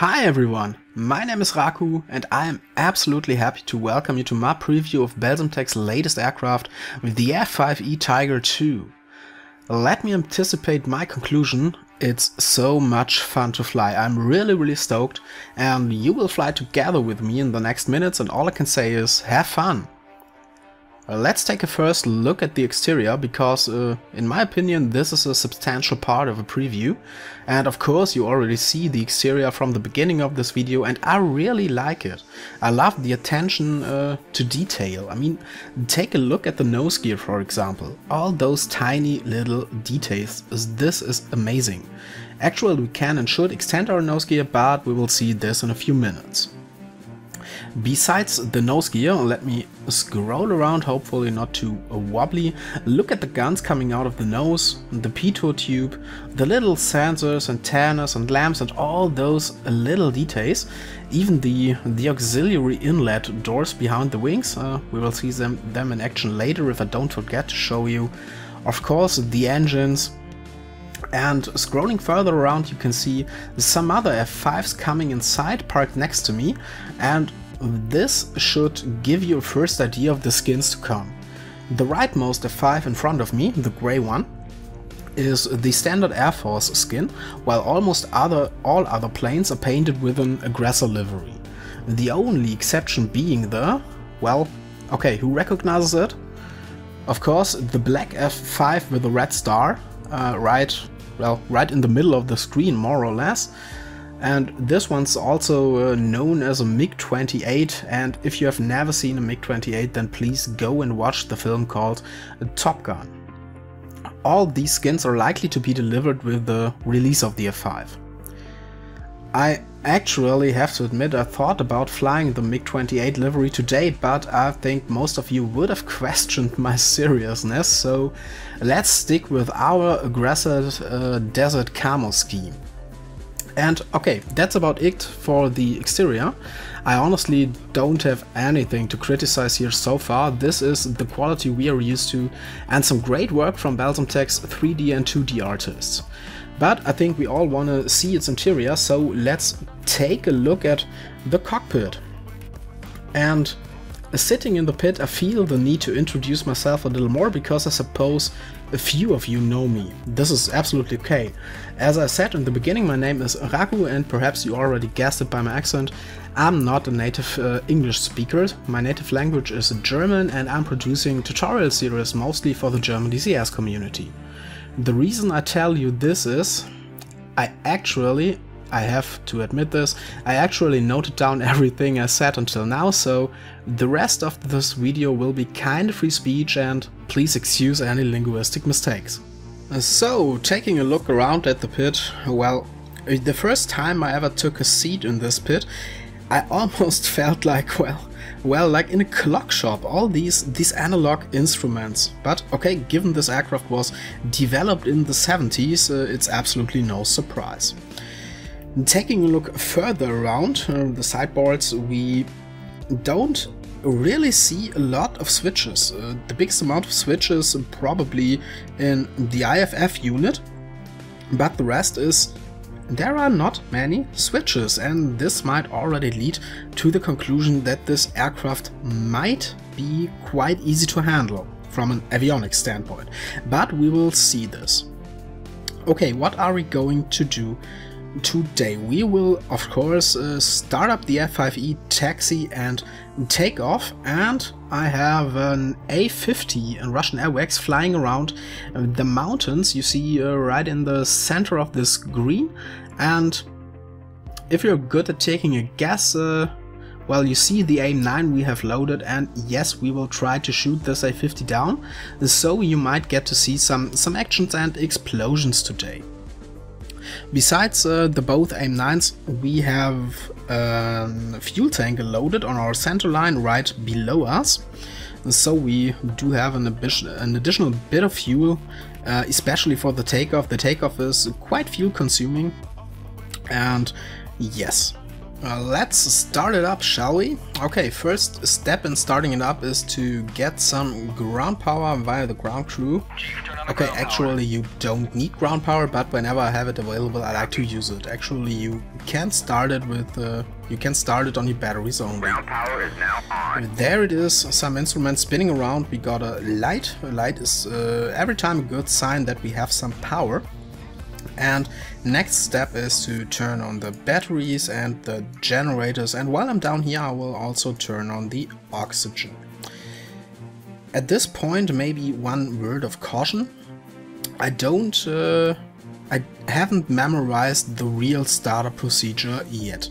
Hi everyone, my name is Raku and I am absolutely happy to welcome you to my preview of Belsimtek's latest aircraft with the F5E Tiger II. Let me anticipate my conclusion, it's so much fun to fly, I'm really really stoked and you will fly together with me in the next minutes and all I can say is have fun! Let's take a first look at the exterior, because uh, in my opinion this is a substantial part of a preview. And of course you already see the exterior from the beginning of this video and I really like it. I love the attention uh, to detail. I mean, take a look at the nose gear for example. All those tiny little details. This is amazing. Actually we can and should extend our nose gear, but we will see this in a few minutes. Besides the nose gear, let me scroll around, hopefully not too wobbly. Look at the guns coming out of the nose, the pitot tube, the little sensors, and antennas and lamps and all those little details. Even the, the auxiliary inlet doors behind the wings, uh, we will see them, them in action later if I don't forget to show you. Of course, the engines, and scrolling further around you can see some other F5s coming inside parked next to me and this should give you a first idea of the skins to come. The rightmost F5 in front of me, the grey one, is the standard Air Force skin, while almost other, all other planes are painted with an aggressor livery. The only exception being the, well, okay, who recognizes it? Of course, the black F5 with the red star, uh, right, well, right in the middle of the screen, more or less. And this one's also uh, known as a MiG-28 and if you have never seen a MiG-28 then please go and watch the film called Top Gun. All these skins are likely to be delivered with the release of the F5. I actually have to admit I thought about flying the MiG-28 livery today, but I think most of you would have questioned my seriousness, so let's stick with our aggressive uh, desert camo scheme. And okay, that's about it for the exterior. I honestly don't have anything to criticize here so far. This is the quality we are used to and some great work from Belsimtek's 3D and 2D artists. But I think we all want to see its interior, so let's take a look at the cockpit. And sitting in the pit I feel the need to introduce myself a little more because I suppose a few of you know me. This is absolutely okay. As I said in the beginning, my name is Raku and perhaps you already guessed it by my accent. I'm not a native uh, English speaker. My native language is German and I'm producing tutorial series mostly for the German DCS community. The reason I tell you this is I actually I have to admit this, I actually noted down everything I said until now, so the rest of this video will be kinda free speech and please excuse any linguistic mistakes. So, taking a look around at the pit, well, the first time I ever took a seat in this pit, I almost felt like, well, well, like in a clock shop, all these, these analog instruments. But okay, given this aircraft was developed in the 70s, uh, it's absolutely no surprise. Taking a look further around uh, the sideboards, we don't really see a lot of switches. Uh, the biggest amount of switches probably in the IFF unit, but the rest is there are not many switches and this might already lead to the conclusion that this aircraft might be quite easy to handle from an avionics standpoint, but we will see this. Okay, what are we going to do today we will of course uh, start up the F5E taxi and take off and I have an A50 and Russian AWACS flying around the mountains you see uh, right in the center of this green and if you're good at taking a guess uh, well you see the AIM-9 we have loaded and yes we will try to shoot this A50 down so you might get to see some some actions and explosions today. Besides uh, the both AIM-9s, we have a fuel tank loaded on our center line right below us. So we do have an, an additional bit of fuel, uh, especially for the takeoff. The takeoff is quite fuel consuming. And yes, Uh, let's start it up, shall we? Okay, first step in starting it up is to get some ground power via the ground crew. Okay, actually you don't need ground power, but whenever I have it available I like to use it. Actually you can start it with, uh, you can start it on your batteries only. Ground power is now on. There it is, some instruments spinning around. We got a light. A light is uh, every time a good sign that we have some power. And next step is to turn on the batteries and the generators and while I'm down here I will also turn on the oxygen. At this point maybe one word of caution. I don't... Uh, I haven't memorized the real startup procedure yet.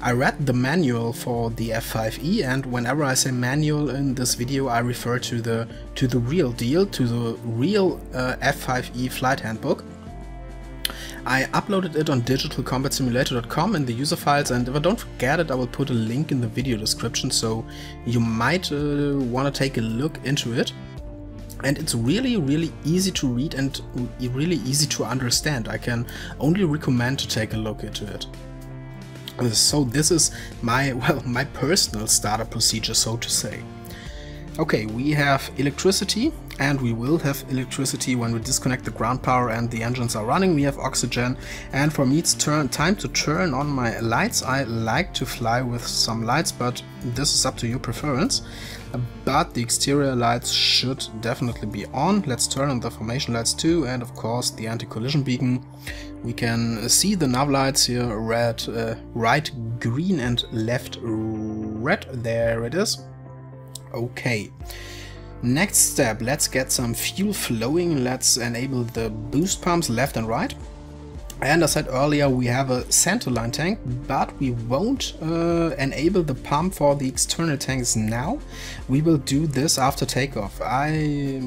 I read the manual for the F5E and whenever I say manual in this video I refer to the to the real deal, to the real uh, F5E flight handbook. I uploaded it on digitalcombatsimulator.com in the user files and if I don't forget it I will put a link in the video description so you might uh, want to take a look into it. And it's really really easy to read and really easy to understand. I can only recommend to take a look into it. So this is my, well, my personal startup procedure so to say. Okay, we have electricity and we will have electricity when we disconnect the ground power and the engines are running. We have oxygen and for me it's turn time to turn on my lights. I like to fly with some lights but this is up to your preference. But the exterior lights should definitely be on. Let's turn on the formation lights too and of course the anti-collision beacon. We can see the nav lights here, red, uh, right green and left red. There it is. Okay. Next step, let's get some fuel flowing. Let's enable the boost pumps left and right. And I said earlier, we have a centerline tank, but we won't uh, enable the pump for the external tanks now. We will do this after takeoff. I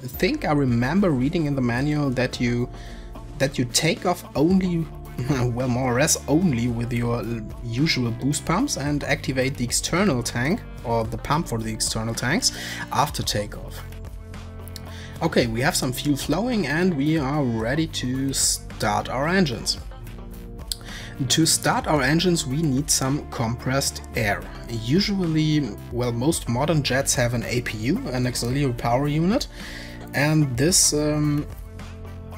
think I remember reading in the manual that you that you take off only well more or less only with your usual boost pumps and activate the external tank or the pump for the external tanks after takeoff. Okay, we have some fuel flowing and we are ready to start our engines. To start our engines we need some compressed air. Usually, well most modern jets have an APU, an auxiliary power unit, and this um,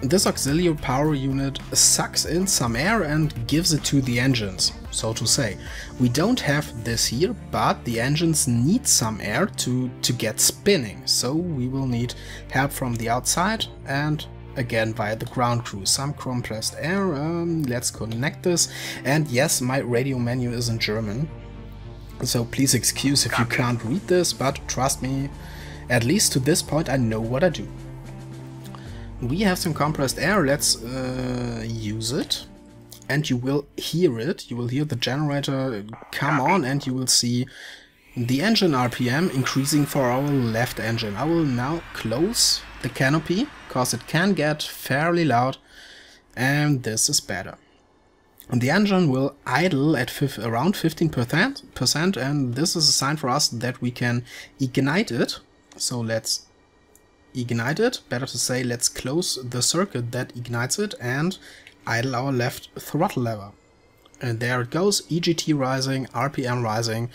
this auxiliary power unit sucks in some air and gives it to the engines, so to say. We don't have this here, but the engines need some air to, to get spinning, so we will need help from the outside and again via the ground crew. Some compressed air, um, let's connect this. And yes, my radio menu is in German, so please excuse if you can't read this, but trust me, at least to this point I know what I do. We have some compressed air, let's uh, use it. And you will hear it, you will hear the generator come on and you will see the engine RPM increasing for our left engine. I will now close the canopy, because it can get fairly loud, and this is better. And the engine will idle at around 15%, and this is a sign for us that we can ignite it. So let's ignite it, better to say let's close the circuit that ignites it and idle our left throttle lever. And there it goes, EGT rising, RPM rising,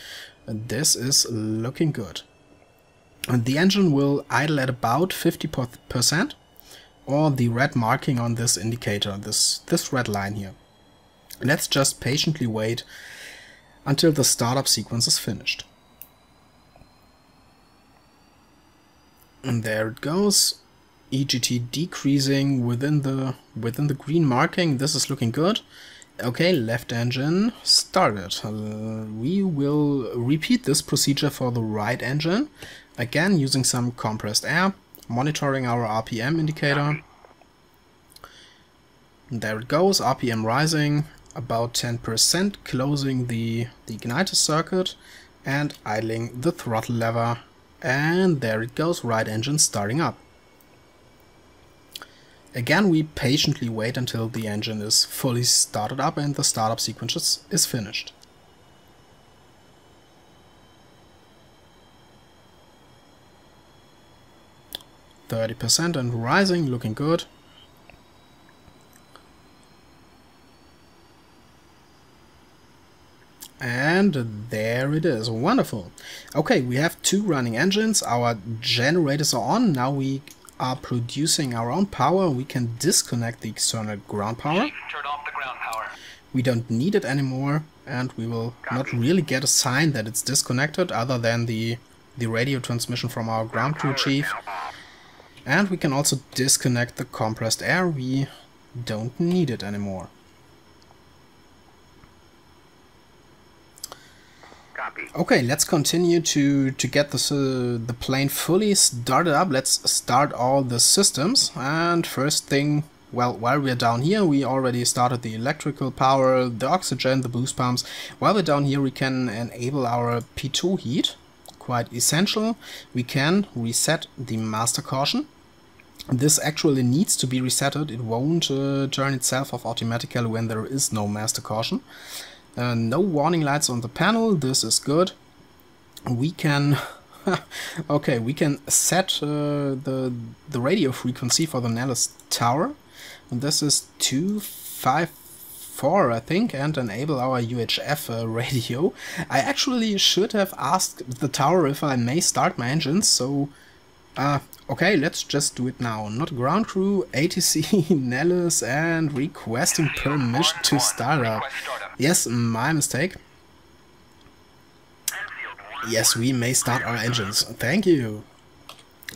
this is looking good. And the engine will idle at about 50% or the red marking on this indicator, this, this red line here. Let's just patiently wait until the startup sequence is finished. And there it goes. EGT decreasing within the within the green marking. This is looking good. Okay, left engine started. Uh, we will repeat this procedure for the right engine. Again, using some compressed air, monitoring our RPM indicator. There it goes, RPM rising about 10%, closing the, the igniter circuit and idling the throttle lever and there it goes, right engine starting up. Again, we patiently wait until the engine is fully started up and the startup sequence is finished. Thirty percent and rising, looking good. And there it is, wonderful. Okay, we have two running engines, our generators are on, now we are producing our own power, we can disconnect the external ground power. The ground power. We don't need it anymore, and we will not really get a sign that it's disconnected other than the, the radio transmission from our ground crew chief. And we can also disconnect the compressed air, we don't need it anymore. Okay, let's continue to, to get this, uh, the plane fully started up. Let's start all the systems. And first thing, well, while we're down here, we already started the electrical power, the oxygen, the boost pumps. While we're down here, we can enable our pitot heat. Quite essential. We can reset the master caution. This actually needs to be resetted. It won't uh, turn itself off automatically when there is no master caution. Uh, no warning lights on the panel, this is good. We can... okay, we can set uh, the, the radio frequency for the Nellis Tower. And this is 254, I think, and enable our UHF uh, radio. I actually should have asked the tower if I may start my engines, so... Uh, okay, let's just do it now. Not ground crew, ATC, Nellis, and requesting permission to start up. Yes, my mistake. Yes, we may start our engines. Thank you.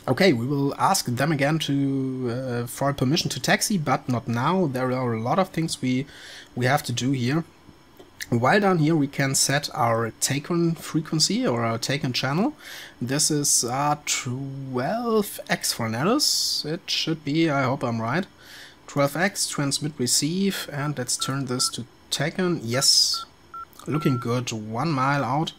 Okay, we will ask them again to uh, for permission to taxi, but not now. There are a lot of things we we have to do here. While down here we can set our TACAN frequency or our TACAN channel. This is uh, 12x for Nellis. It should be, I hope I'm right. 12x, transmit, receive, and let's turn this to TACAN. Yes, looking good. One mile out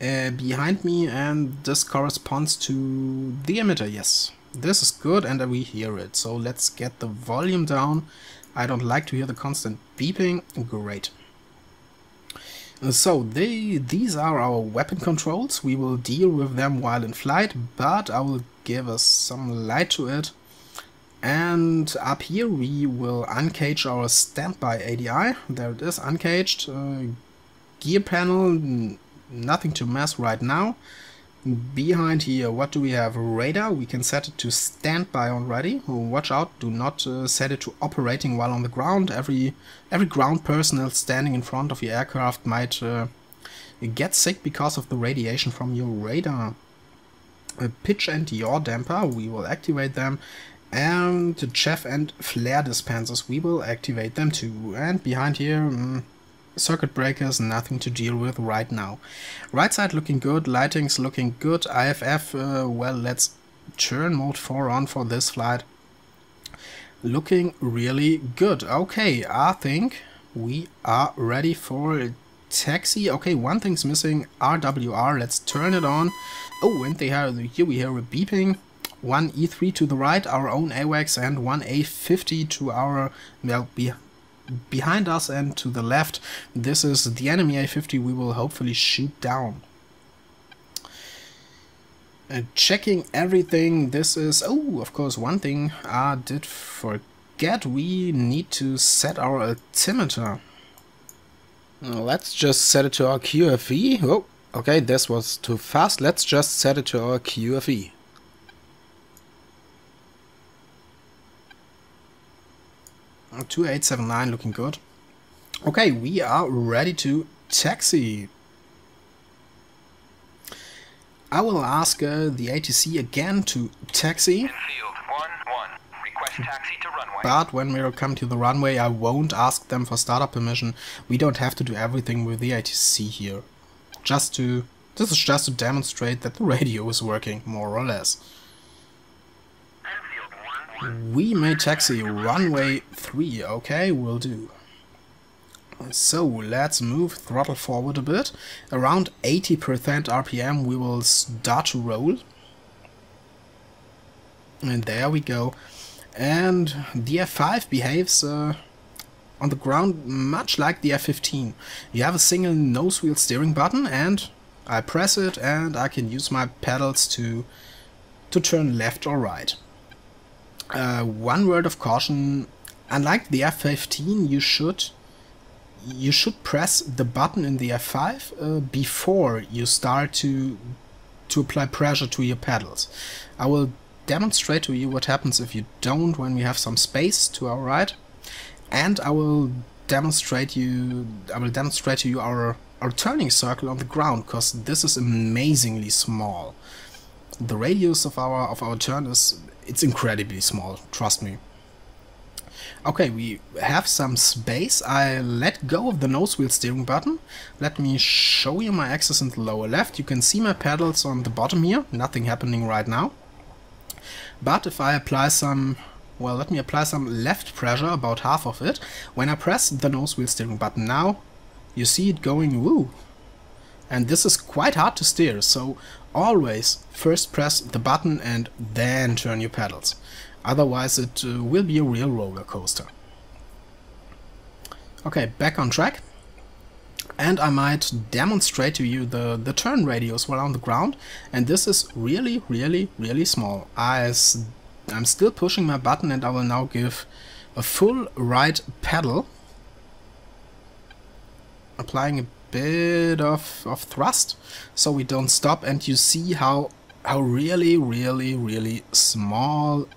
uh, behind me and this corresponds to the emitter, yes. This is good and we hear it, so let's get the volume down. I don't like to hear the constant beeping. Great. So they, these are our weapon controls. We will deal with them while in flight, but I will give us some light to it. And up here we will uncage our standby ADI. There it is, uncaged. Uh, gear panel, nothing to mess right now. Behind here, what do we have? Radar, we can set it to standby already. Watch out, do not uh, set it to operating while on the ground. Every every ground personnel standing in front of your aircraft might uh, get sick because of the radiation from your radar. Uh, pitch and yaw damper, we will activate them. And the chaff and flare dispensers, we will activate them too. And behind here, mm, circuit breakers, nothing to deal with right now. Right side looking good, lighting's looking good, IFF, uh, well let's turn mode 4 on for this flight. Looking really good. Okay, I think we are ready for taxi. Okay, one thing's missing, RWR, let's turn it on. Oh, and they have, here we hear a beeping. One E3 to the right, our own AWACS, and one A50 to our, well, be behind us and to the left. This is the enemy A50 we will hopefully shoot down. Uh, checking everything, this is... Oh, of course, one thing I did forget. We need to set our altimeter. Let's just set it to our QFE. Oh, okay, this was too fast. Let's just set it to our QFE. 2879 looking good. Okay, we are ready to taxi. I will ask uh, the ATC again to taxi, one one. Taxi to but when we will come to the runway I won't ask them for startup permission. We don't have to do everything with the ATC here. Just to... This is just to demonstrate that the radio is working, more or less. We may taxi runway 3, okay, will do. So let's move throttle forward a bit. Around 80% RPM we will start to roll. And there we go. And the F5 behaves uh, on the ground much like the F15. You have a single nose wheel steering button and I press it and I can use my pedals to to turn left or right. Uh, one word of caution, unlike the F-15 you should you should press the button in the F5 uh, before you start to to apply pressure to your pedals. I will demonstrate to you what happens if you don't when we have some space to our right and I will demonstrate you I will demonstrate to you our our turning circle on the ground because this is amazingly small. The radius of our of our turn is it's incredibly small, trust me. Okay, we have some space. I let go of the nose wheel steering button. Let me show you my axis in the lower left. You can see my pedals on the bottom here. Nothing happening right now. But if I apply some, well, let me apply some left pressure, about half of it. When I press the nose wheel steering button now, you see it going woo. And this is quite hard to steer, so always first press the button and then turn your pedals. Otherwise it uh, will be a real roller coaster. Okay, back on track. And I might demonstrate to you the, the turn radius while on the ground. And this is really, really, really small. I, I'm still pushing my button and I will now give a full right pedal. Applying a bit of, of thrust so we don't stop and you see how how really, really, really small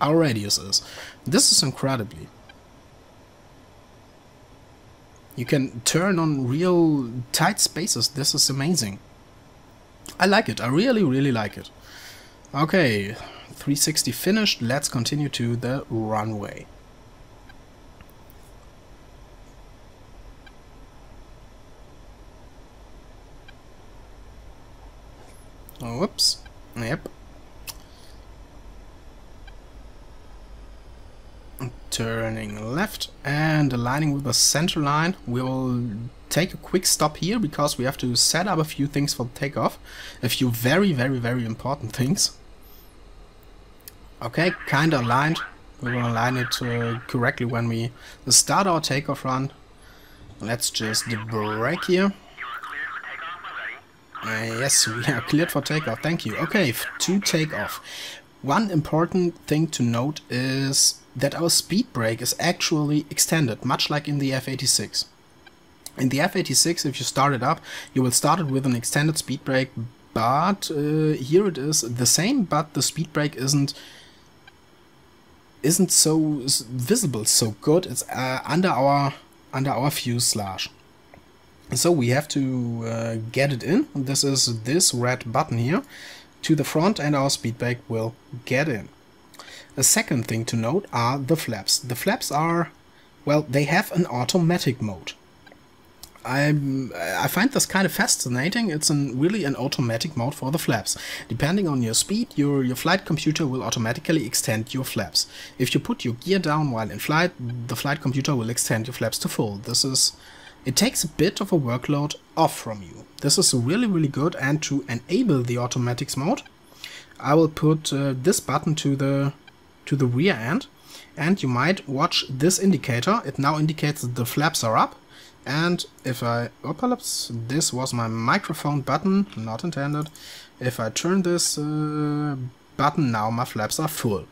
our radius is. This is incredibly. You can turn on real tight spaces. This is amazing. I like it. I really, really like it. Okay, 360 finished. Let's continue to the runway. Whoops. Yep. turning left and aligning with the center line. We will take a quick stop here because we have to set up a few things for takeoff. A few very, very, very important things. Okay, kinda aligned. We will align it uh, correctly when we start our takeoff run. Let's just brake here. Uh, yes, we are cleared for takeoff, thank you. Okay, to takeoff. One important thing to note is that our speed brake is actually extended, much like in the F86. In the F86, if you start it up, you will start it with an extended speed brake, but uh, here it is the same, but the speed brake isn't isn't so visible, so good. It's uh, under our under our fuselage. So we have to uh, get it in. This is this red button here to the front, and our speed brake will get in. A second thing to note are the flaps. The flaps are, well, they have an automatic mode. I I find this kind of fascinating. It's an, really an automatic mode for the flaps. Depending on your speed, your, your flight computer will automatically extend your flaps. If you put your gear down while in flight, the flight computer will extend your flaps to full. This is it takes a bit of a workload off from you. This is really really good and to enable the automatics mode, I will put uh, this button to the to the rear end and you might watch this indicator. It now indicates that the flaps are up and if I, oops, this was my microphone button, not intended. If I turn this uh, button now, my flaps are full.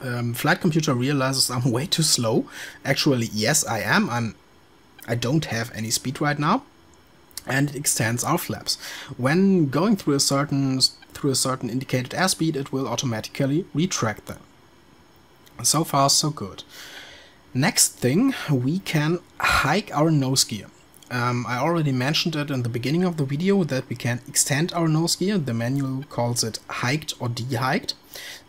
Um, flight computer realizes I'm way too slow. Actually, yes, I am. I'm. I don't have any speed right now, and it extends our flaps. When going through a certain through a certain indicated airspeed, it will automatically retract them. So far, so good. Next thing, we can hike our nose gear. Um, I already mentioned it in the beginning of the video that we can extend our nose gear. The manual calls it hiked or dehiked.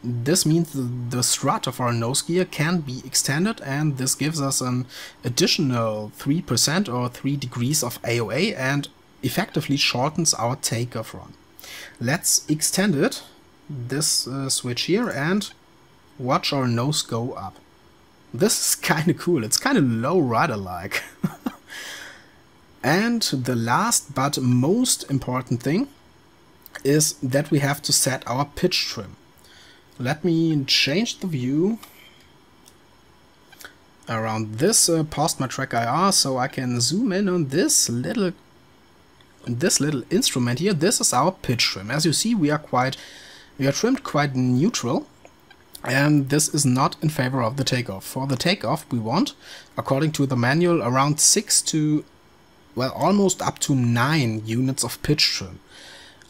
This means the strut of our nose gear can be extended and this gives us an additional 3% or 3 degrees of AOA and effectively shortens our takeoff run. Let's extend it, this uh, switch here, and watch our nose go up. This is kinda cool, it's kinda low rider like. and the last but most important thing is that we have to set our pitch trim. Let me change the view around this uh, past my TrackIR so I can zoom in on this little this little instrument here, this is our pitch trim. As you see, we are quite, we are trimmed quite neutral. and this is not in favor of the takeoff. For the takeoff we want, according to the manual, around 6 to, well, almost up to 9 units of pitch trim.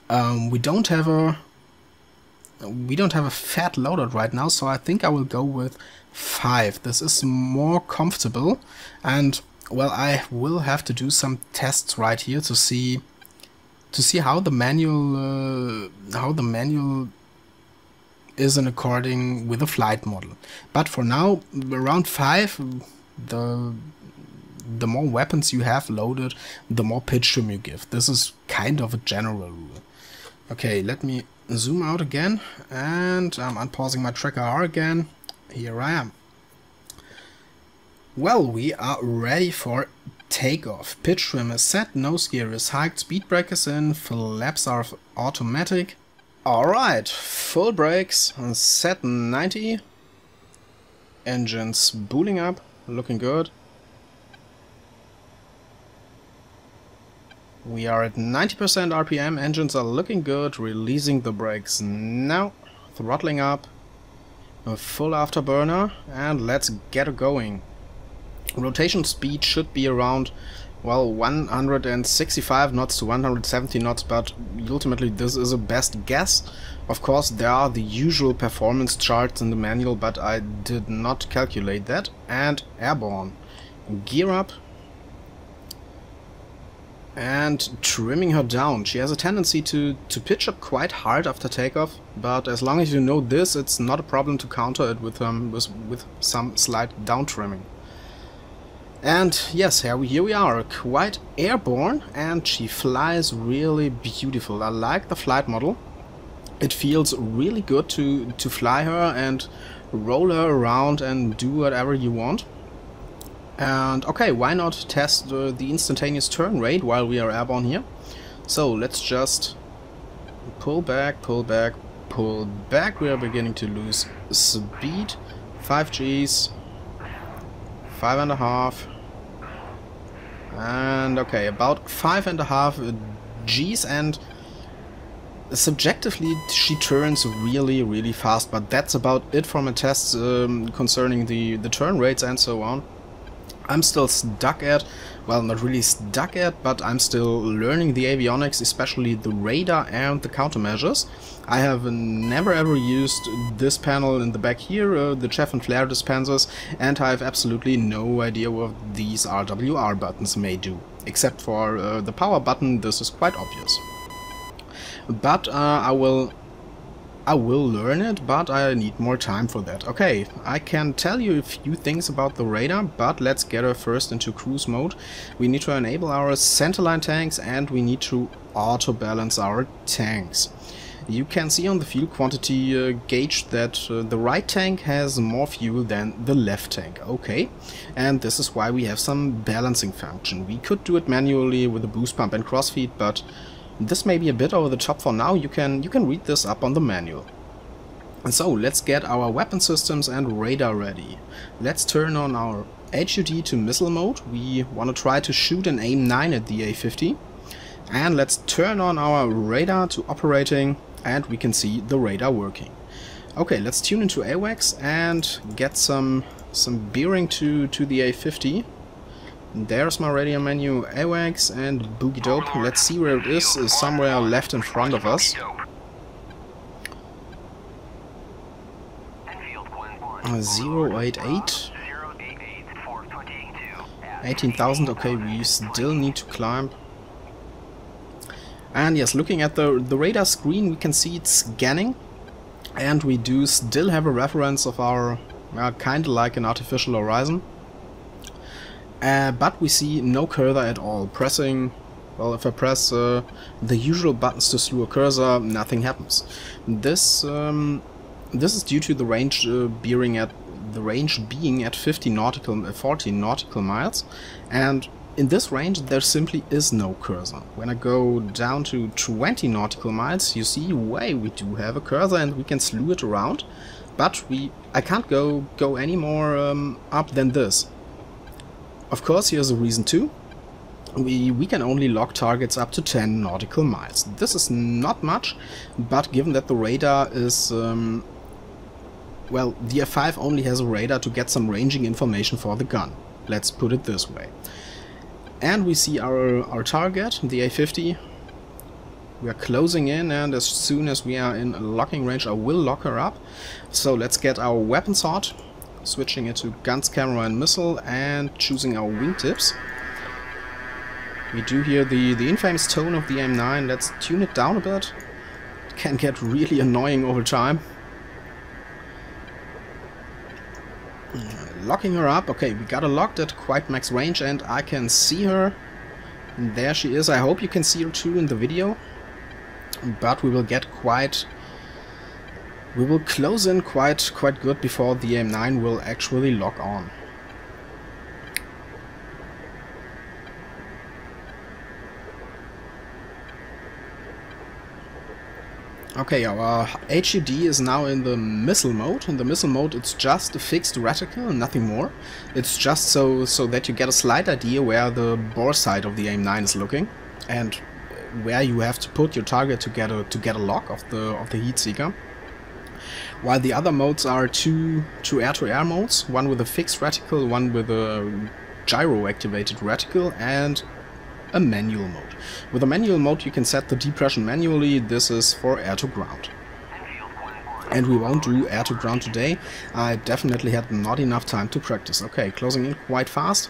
Um, we don't have a we don't have a fat loadout right now, so I think I will go with 5. This is more comfortable and well I will have to do some tests right here to see to see how the manual uh, how the manual is in according with the flight model. But for now, around 5, the the more weapons you have loaded, the more pitch trim you give. This is kind of a general rule. Okay, let me zoom out again, and I'm unpausing my TrackIR again. Here I am. Well, we are ready for takeoff. Pitch trim is set, nose gear is hiked, speed breakers in, flaps are automatic. Alright, full brakes, set 90. Engines booting up, looking good. We are at 90% RPM, engines are looking good, releasing the brakes now, throttling up, a full afterburner, and let's get going. Rotation speed should be around, well, 165 knots to 170 knots, but ultimately this is a best guess. Of course, there are the usual performance charts in the manual, but I did not calculate that. And airborne. Gear up, and trimming her down. She has a tendency to, to pitch up quite hard after takeoff, but as long as you know this, it's not a problem to counter it with, um, with, with some slight down trimming. And yes, here we, here we are, quite airborne, and she flies really beautiful. I like the flight model. It feels really good to, to fly her and roll her around and do whatever you want. And okay, why not test uh, the instantaneous turn rate while we are airborne here? So let's just pull back, pull back, pull back. We are beginning to lose speed. 5 Gs, five and a half, and okay, about five and a half Gs and subjectively she turns really really fast but that's about it from a test um, concerning the the turn rates and so on I'm still stuck at, well not really stuck at, but I'm still learning the avionics, especially the radar and the countermeasures. I have never ever used this panel in the back here, uh, the chaff and flare dispensers, and I have absolutely no idea what these RWR buttons may do. Except for uh, the power button, this is quite obvious. But uh, I will I will learn it, but I need more time for that. Okay, I can tell you a few things about the radar, but let's get her first into cruise mode. We need to enable our centerline tanks and we need to auto-balance our tanks. You can see on the fuel quantity uh, gauge that uh, the right tank has more fuel than the left tank. Okay, and this is why we have some balancing function. We could do it manually with a boost pump and crossfeed, but this may be a bit over the top for now, you can, you can read this up on the manual. And so, let's get our weapon systems and radar ready. Let's turn on our HUD to missile mode. We want to try to shoot an AIM-9 at the A-50. And let's turn on our radar to operating and we can see the radar working. Okay, let's tune into AWACS and get some some bearing to, to the A-50. There's my radio menu, AWACS and Bogey Dope. Let's see where it is, is somewhere left in front of us. Eight eight. 18,000, okay, we still need to climb. And yes, looking at the, the radar screen, we can see it's scanning. And we do still have a reference of our, uh, kind of like an artificial horizon. Uh, but we see no cursor at all. Pressing, well, if I press uh, the usual buttons to slew a cursor, nothing happens. This um, this is due to the range uh, being at the range being at 50 nautical, uh, 40 nautical miles, and in this range there simply is no cursor. When I go down to 20 nautical miles, you see, way we do have a cursor and we can slew it around, but we I can't go go any more um, up than this. Of course, here's a reason too. We, we can only lock targets up to 10 nautical miles. This is not much, but given that the radar is um, well, the F5 only has a radar to get some ranging information for the gun. Let's put it this way. And we see our, our target, the A50. We are closing in and as soon as we are in locking range I will lock her up. So let's get our weapon sort, switching it to guns, camera and missile and choosing our wingtips. We do hear the, the infamous tone of the AIM-9, let's tune it down a bit. It can get really annoying over time. locking her up. Okay, we got her locked at quite max range and I can see her. And there she is. I hope you can see her too in the video. But we will get quite... We will close in quite quite good before the AIM-9 will actually lock on. Okay, our HUD is now in the missile mode. In the missile mode it's just a fixed reticle, nothing more. It's just so so that you get a slight idea where the boresight of the AIM-9 is looking and where you have to put your target to get a to get a lock of the of the heat seeker. While the other modes are two two air-to-air -air modes, one with a fixed reticle, one with a gyro activated reticle and a manual mode. With a manual mode you can set the depression manually, this is for air to ground. And we won't do air to ground today, I definitely had not enough time to practice. Okay, closing in quite fast.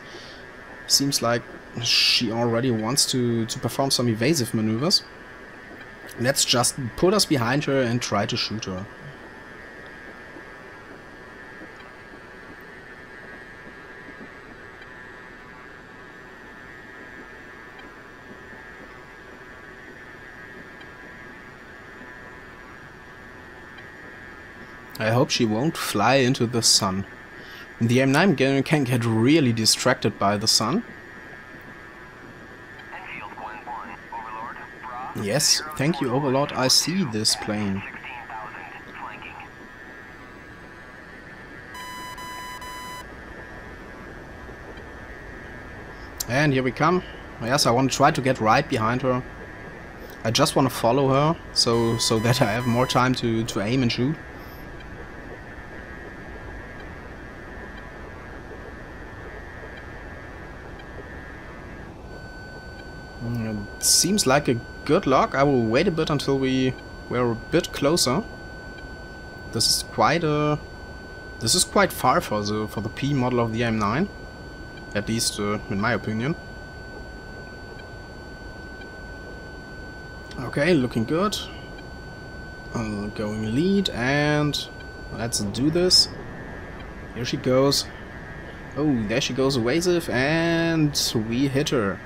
Seems like she already wants to, to perform some evasive maneuvers. Let's just put us behind her and try to shoot her. I hope she won't fly into the sun. The AIM-9 can get really distracted by the sun. Yes, thank you Overlord, I see this plane. And here we come. Yes, I want to try to get right behind her. I just want to follow her, so so that I have more time to, to aim and shoot. Seems like a good lock. I will wait a bit until we we're a bit closer. This is quite a this is quite far for the for the P model of the AIM-9, at least uh, in my opinion. Okay, looking good. Uh, going lead and let's do this. Here she goes. Oh, there she goes evasive and we hit her.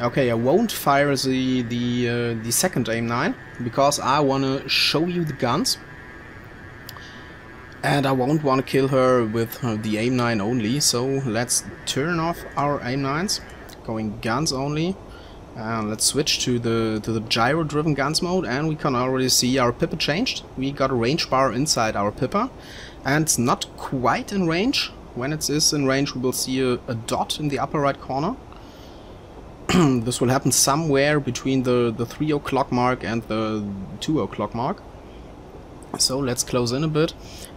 Okay, I won't fire the the uh, the second AIM-9 because I wanna show you the guns, and I won't wanna kill her with uh, the AIM-9 only. So let's turn off our AIM-9s, going guns only. And let's switch to the to the gyro-driven guns mode, and we can already see our Pipper changed. We got a range bar inside our Pipper, and it's not quite in range. When it is in range, we will see a, a dot in the upper right corner this will happen somewhere between the, the 3 o'clock mark and the 2 o'clock mark. So let's close in a bit.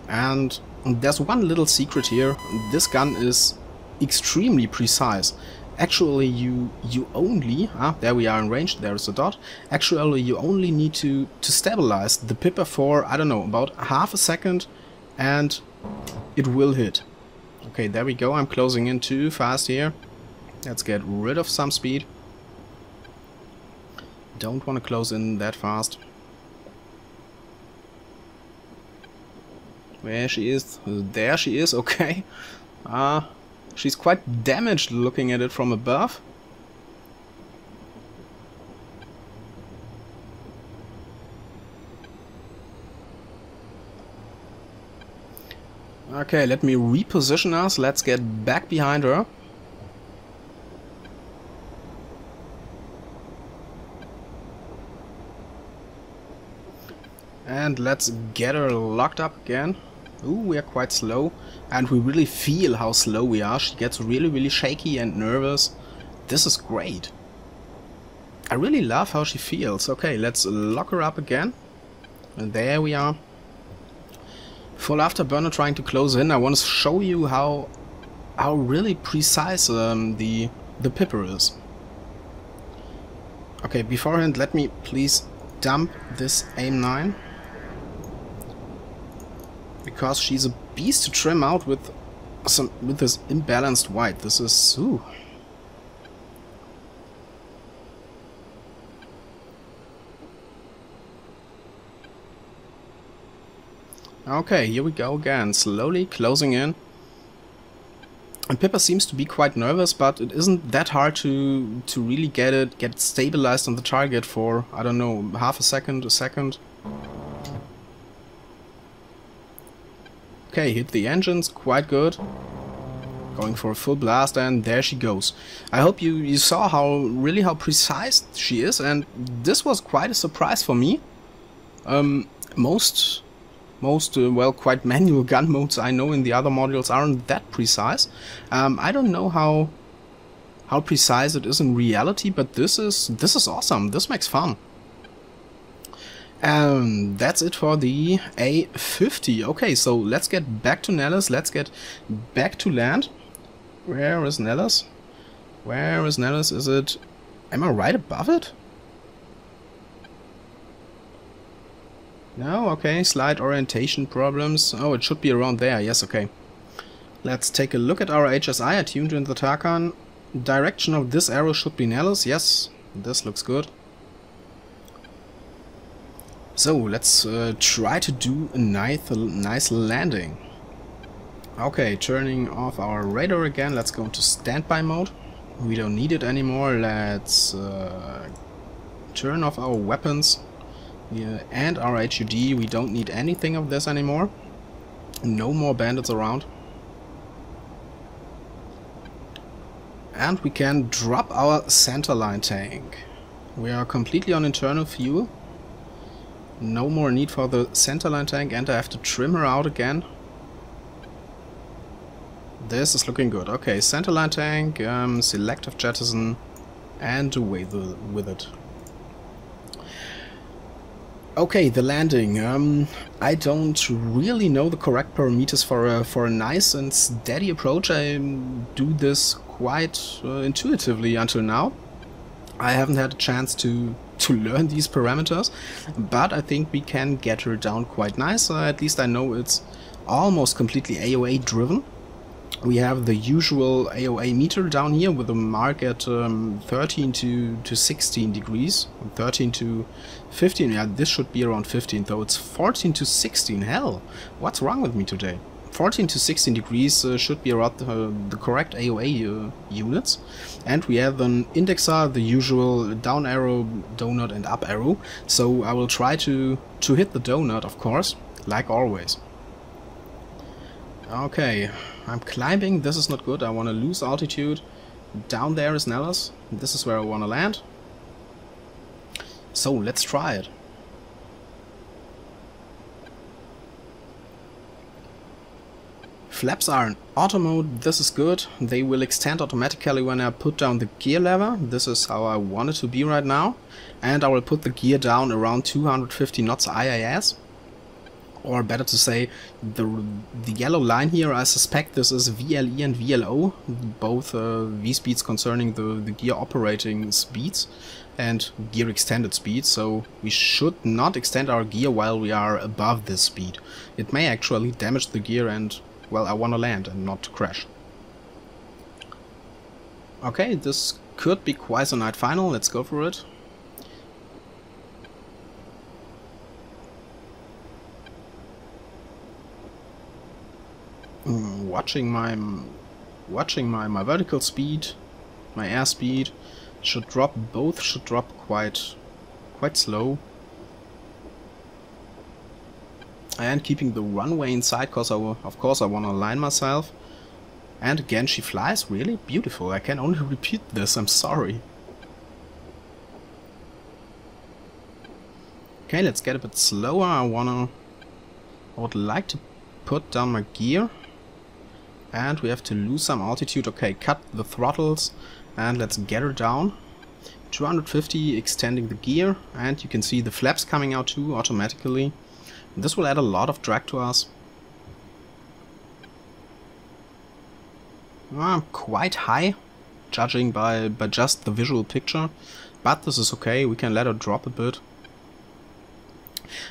And there's one little secret here. This gun is extremely precise. Actually, you you only, ah, there we are in range, there's a dot. Actually, you only need to, to stabilize the Pipper for, I don't know, about half a second and it will hit. Okay, there we go, I'm closing in too fast here. Let's get rid of some speed. Don't want to close in that fast. Where she is? There she is, okay. Ah, uh, she's quite damaged looking at it from above. Okay, let me reposition us. Let's get back behind her. And let's get her locked up again. Ooh, we are quite slow. And we really feel how slow we are. She gets really, really shaky and nervous. This is great. I really love how she feels. Okay, let's lock her up again. And there we are. Full afterburner trying to close in. I want to show you how how really precise um, the the pipper is. Okay, beforehand, let me please dump this AIM-9 because she's a beast to trim out with some with this imbalanced white. This is ooh. Okay, here we go again, slowly closing in. And Pipper seems to be quite nervous, but it isn't that hard to to really get it get stabilized on the target for I don't know half a second, a second. Okay, hit the engines, quite good. Going for a full blast and there she goes. I hope you, you saw how really how precise she is and this was quite a surprise for me. Um, most most, uh, well, quite manual gun modes I know in the other modules aren't that precise. Um, I don't know how how precise it is in reality, but this is this is awesome. This makes fun. And that's it for the A50. Okay, so let's get back to Nellis. Let's get back to land. Where is Nellis? Where is Nellis? Is it... Am I right above it? No, okay, slight orientation problems. Oh, it should be around there, yes, okay. Let's take a look at our HSI. attuned tuned in the TACAN. Direction of this arrow should be Nellis, yes. This looks good. So, let's uh, try to do a nice, nice landing. Okay, turning off our radar again. Let's go into standby mode. We don't need it anymore. Let's uh, turn off our weapons yeah, and our HUD. We don't need anything of this anymore. No more bandits around. And we can drop our centerline tank. We are completely on internal fuel. No more need for the centerline tank and I have to trim her out again. This is looking good. Okay, centerline tank, um, selective jettison, and away the, with it. Okay, the landing. Um, I don't really know the correct parameters for a, for a nice and steady approach. I do this quite uh, intuitively until now. I haven't had a chance to to learn these parameters, but I think we can get her down quite nice. Uh, at least I know it's almost completely AOA driven we have the usual AOA meter down here with a mark at um, 13 to, to 16 degrees. 13 to 15, yeah, this should be around 15 though. It's 14 to 16, hell, what's wrong with me today? 14 to 16 degrees uh, should be around the, the correct AOA uh, units. And we have an indexer, the usual down arrow, donut and up arrow. So I will try to, to hit the donut, of course, like always. Okay, I'm climbing. This is not good. I want to lose altitude. Down there is Nellis. This is where I want to land. So, let's try it. Flaps are in auto mode, this is good. They will extend automatically when I put down the gear lever. This is how I want it to be right now. And I will put the gear down around 250 knots IAS or better to say, the, the yellow line here, I suspect this is VLE and VLO, both uh, V-speeds concerning the, the gear operating speeds and gear extended speed, so we should not extend our gear while we are above this speed. It may actually damage the gear and, well, I want to land and not crash. Okay, this could be quite a night final, let's go for it. Mm, watching my watching my my vertical speed, my airspeed should drop. Both should drop quite quite slow. And keeping the runway inside, cause I will, of course I want to align myself. And again, she flies really beautiful. I can only repeat this. I'm sorry. Okay, let's get a bit slower. I wanna. I would like to put down my gear and we have to lose some altitude. Okay, cut the throttles and let's get her down. 250 extending the gear and you can see the flaps coming out too automatically. This will add a lot of drag to us. Uh, quite high, judging by, by just the visual picture, but this is okay, we can let it drop a bit.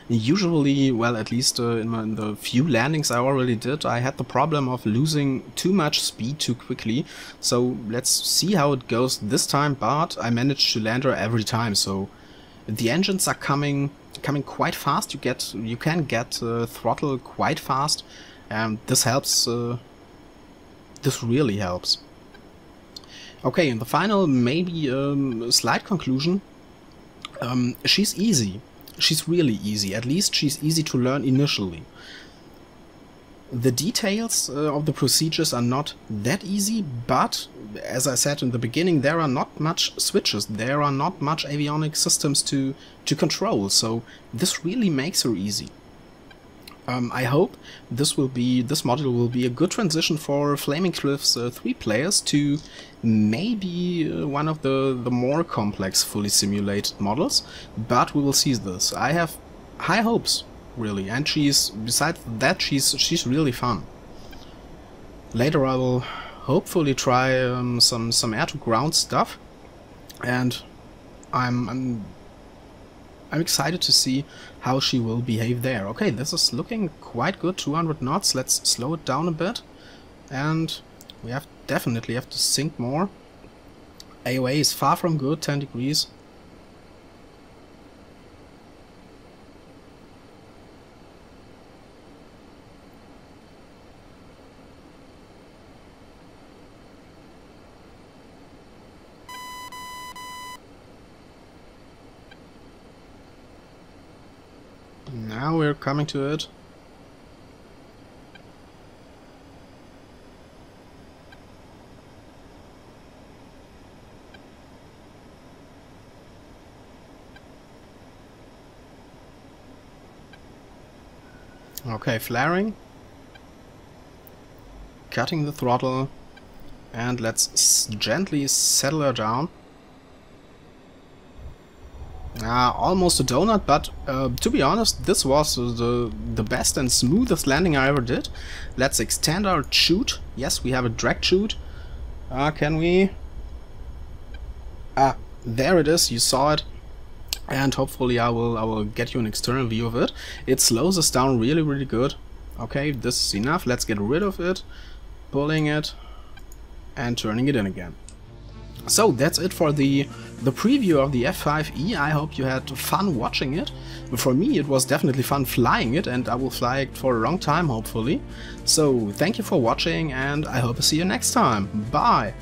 Usually, well, at least uh, in, my, in, the few landings I already did, I had the problem of losing too much speed too quickly. So let's see how it goes this time, but I managed to land her every time. So the engines are coming coming quite fast. You get you can get uh, throttle quite fast, and this helps. Uh, this really helps. Okay, in the final, maybe um, slight conclusion. Um, she's easy she's really easy. At least she's easy to learn initially. The details uh, of the procedures are not that easy, but as I said in the beginning, there are not much switches, there are not much avionic systems to, to control, so this really makes her easy. Um, I hope this will be this module will be a good transition for Flaming Cliffs uh, three players to maybe uh, one of the the more complex fully simulated models, but we will see this. I have high hopes really, and she's besides that she's she's really fun. Later I will hopefully try um, some some air to ground stuff, and I'm, I'm I'm excited to see how she will behave there. Okay, this is looking quite good, 200 knots. Let's slow it down a bit. And we have definitely have to sink more. AOA is far from good, 10 degrees. Now we're coming to it. Okay, flaring. Cutting the throttle. And let's gently settle her down. Almost a donut, but uh, to be honest, this was the, the best and smoothest landing I ever did. Let's extend our chute. Yes, we have a drag chute. Uh, can we? Ah, there it is, you saw it. And hopefully I will, I will get you an external view of it. It slows us down really, really good. Okay, this is enough. Let's get rid of it. Pulling it and turning it in again. So that's it for the the preview of the F5E. I hope you had fun watching it. For me it was definitely fun flying it and I will fly it for a long time hopefully. So thank you for watching and I hope to see you next time. Bye!